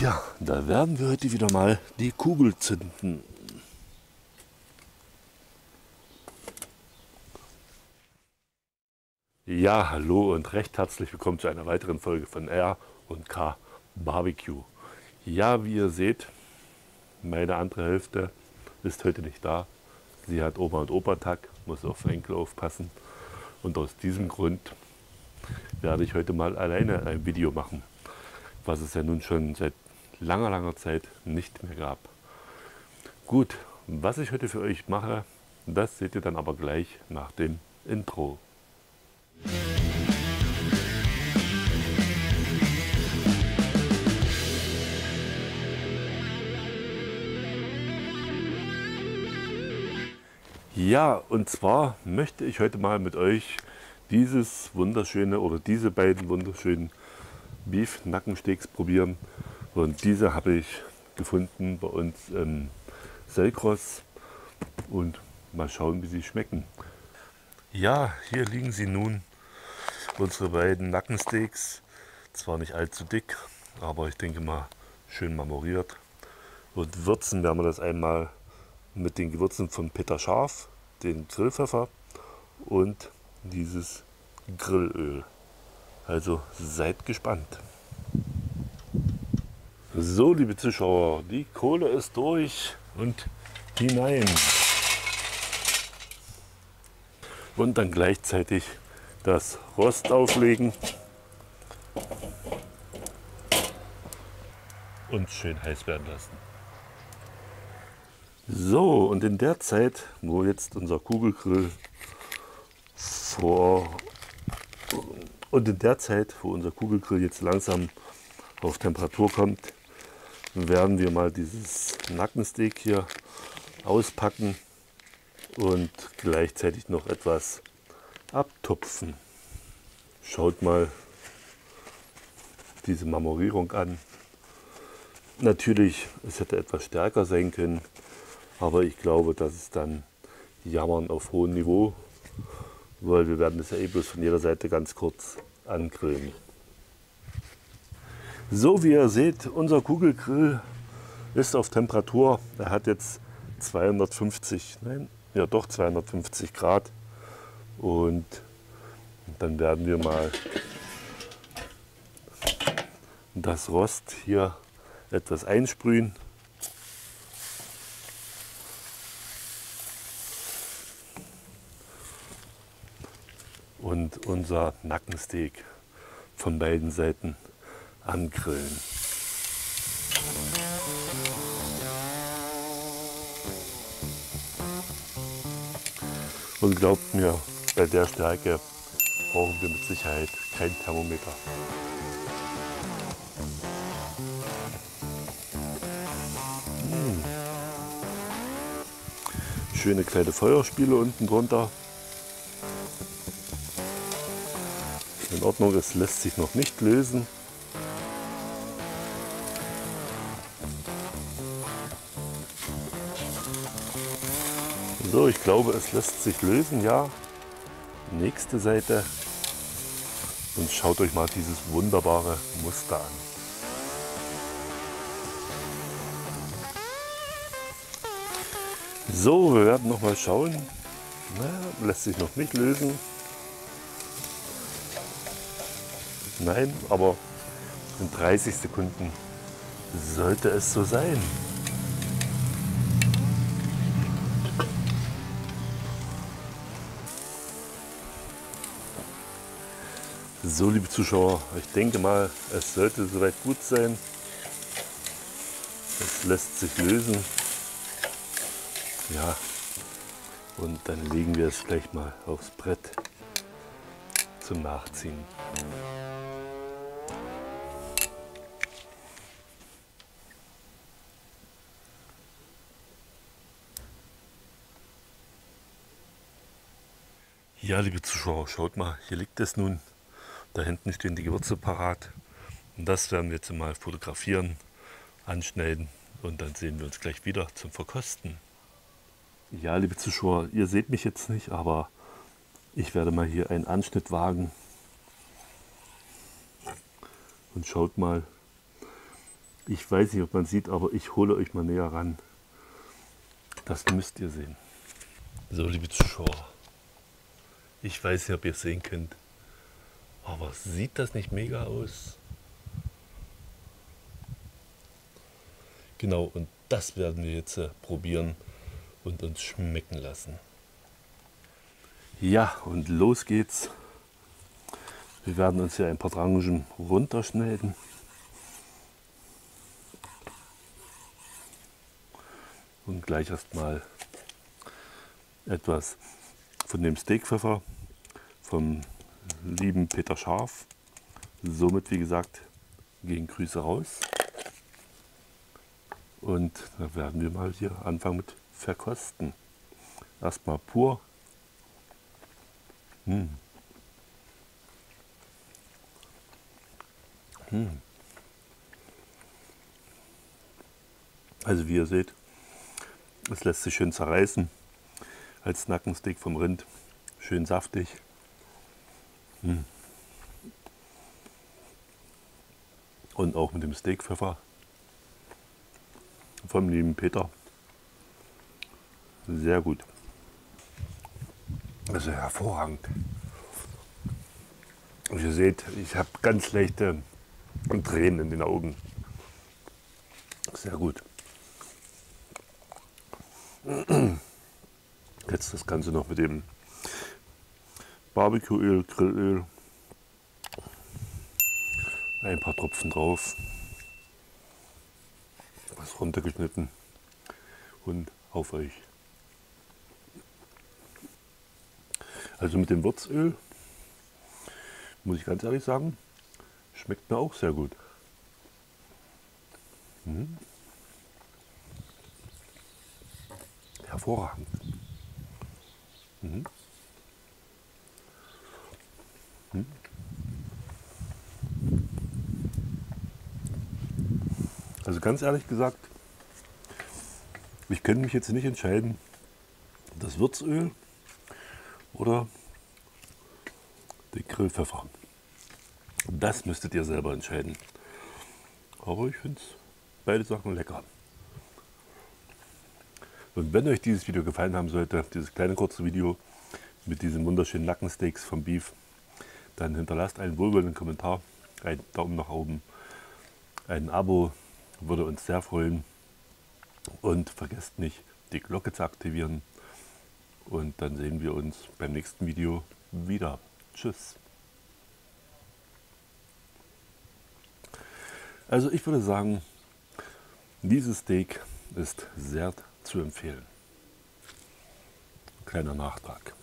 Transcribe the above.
Tja, da werden wir heute wieder mal die Kugel zünden. Ja, hallo und recht herzlich willkommen zu einer weiteren Folge von R und K Barbecue. Ja, wie ihr seht, meine andere Hälfte ist heute nicht da. Sie hat Oma und Opa-Tag, muss auf Enkel aufpassen. Und aus diesem Grund werde ich heute mal alleine ein Video machen, was es ja nun schon seit langer, langer Zeit nicht mehr gab. Gut, was ich heute für euch mache, das seht ihr dann aber gleich nach dem Intro. Ja, und zwar möchte ich heute mal mit euch dieses wunderschöne oder diese beiden wunderschönen Beef Nackensteaks probieren. Und diese habe ich gefunden bei uns im Selkros und mal schauen, wie sie schmecken. Ja, hier liegen sie nun, unsere beiden Nackensteaks. Zwar nicht allzu dick, aber ich denke mal schön marmoriert. Und würzen werden wir das einmal mit den Gewürzen von Peter Scharf, den Grillpfeffer und dieses Grillöl. Also seid gespannt. So, liebe Zuschauer, die Kohle ist durch und hinein. Und dann gleichzeitig das Rost auflegen und schön heiß werden lassen. So, und in der Zeit, wo jetzt unser Kugelgrill vor und in der Zeit, wo unser Kugelgrill jetzt langsam auf Temperatur kommt, werden wir mal dieses Nackensteak hier auspacken und gleichzeitig noch etwas abtupfen. Schaut mal diese Marmorierung an. Natürlich, es hätte etwas stärker sein können, aber ich glaube, das ist dann Jammern auf hohem Niveau, weil wir werden das ja eh bloß von jeder Seite ganz kurz angrillen. So wie ihr seht, unser Kugelgrill ist auf Temperatur. Er hat jetzt 250, nein, ja doch 250 Grad. Und dann werden wir mal das Rost hier etwas einsprühen. und unser Nackensteak von beiden Seiten angrillen. Und glaubt mir, bei der Stärke brauchen wir mit Sicherheit kein Thermometer. Hm. Schöne kleine Feuerspiele unten drunter. in Ordnung. Es lässt sich noch nicht lösen. So, ich glaube, es lässt sich lösen, ja. Nächste Seite. Und schaut euch mal dieses wunderbare Muster an. So, wir werden noch mal schauen. Na, lässt sich noch nicht lösen. Nein, aber in 30 Sekunden sollte es so sein. So, liebe Zuschauer, ich denke mal, es sollte soweit gut sein. Es lässt sich lösen. Ja, und dann legen wir es gleich mal aufs Brett zum Nachziehen. Ja, liebe Zuschauer, schaut mal, hier liegt es nun. Da hinten stehen die Gewürze parat. Und das werden wir jetzt mal fotografieren, anschneiden und dann sehen wir uns gleich wieder zum Verkosten. Ja, liebe Zuschauer, ihr seht mich jetzt nicht, aber ich werde mal hier einen Anschnitt wagen. Und schaut mal, Ich weiß nicht, ob man sieht, aber ich hole euch mal näher ran. Das müsst ihr sehen. So, liebe Zuschauer, ich weiß nicht, ob ihr es sehen könnt, aber sieht das nicht mega aus? Genau, und das werden wir jetzt äh, probieren und uns schmecken lassen. Ja, und los geht's. Wir werden uns hier ein paar Trangen runterschneiden. Und gleich erstmal etwas von dem Steakpfeffer vom lieben Peter Scharf. Somit, wie gesagt, gehen Grüße raus. Und da werden wir mal hier anfangen mit verkosten. Erstmal pur. Hm. Hm. Also wie ihr seht, es lässt sich schön zerreißen als Nackensteak vom Rind. Schön saftig. Hm. Und auch mit dem Steakpfeffer vom lieben Peter. Sehr gut. Also hervorragend. Und ihr seht, ich habe ganz leichte Tränen in den Augen. Sehr gut. Jetzt das Ganze noch mit dem Barbecueöl, Grillöl. Ein paar Tropfen drauf. Was runtergeschnitten. Und auf euch. Also mit dem Würzöl, muss ich ganz ehrlich sagen, schmeckt mir auch sehr gut. Mhm. Hervorragend. Mhm. Mhm. Also ganz ehrlich gesagt, ich könnte mich jetzt nicht entscheiden, das Würzöl oder den Grillpfeffer. Das müsstet ihr selber entscheiden. Aber ich finde beide Sachen lecker. Und wenn euch dieses Video gefallen haben sollte, dieses kleine kurze Video mit diesen wunderschönen Nackensteaks vom Beef, dann hinterlasst einen wohlwollenden Kommentar, einen Daumen nach oben, ein Abo, würde uns sehr freuen. Und vergesst nicht, die Glocke zu aktivieren, und dann sehen wir uns beim nächsten Video wieder. Tschüss. Also ich würde sagen, dieses Steak ist sehr zu empfehlen. Kleiner Nachtrag.